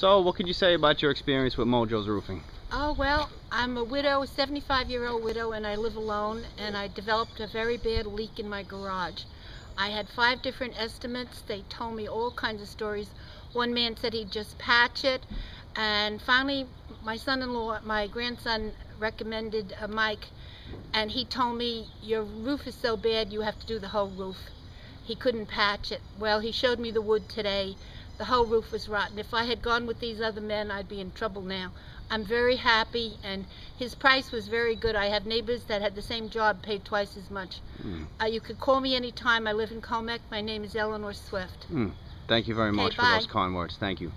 So, what could you say about your experience with Mojo's Roofing? Oh, well, I'm a widow, a 75 year old widow, and I live alone, and I developed a very bad leak in my garage. I had five different estimates. They told me all kinds of stories. One man said he'd just patch it, and finally, my son in law, my grandson, recommended uh, Mike, and he told me, Your roof is so bad, you have to do the whole roof. He couldn't patch it. Well, he showed me the wood today the whole roof was rotten. If I had gone with these other men, I'd be in trouble now. I'm very happy, and his price was very good. I have neighbors that had the same job, paid twice as much. Mm. Uh, you could call me anytime. I live in Commack. My name is Eleanor Swift. Mm. Thank you very much for those kind words. Thank you.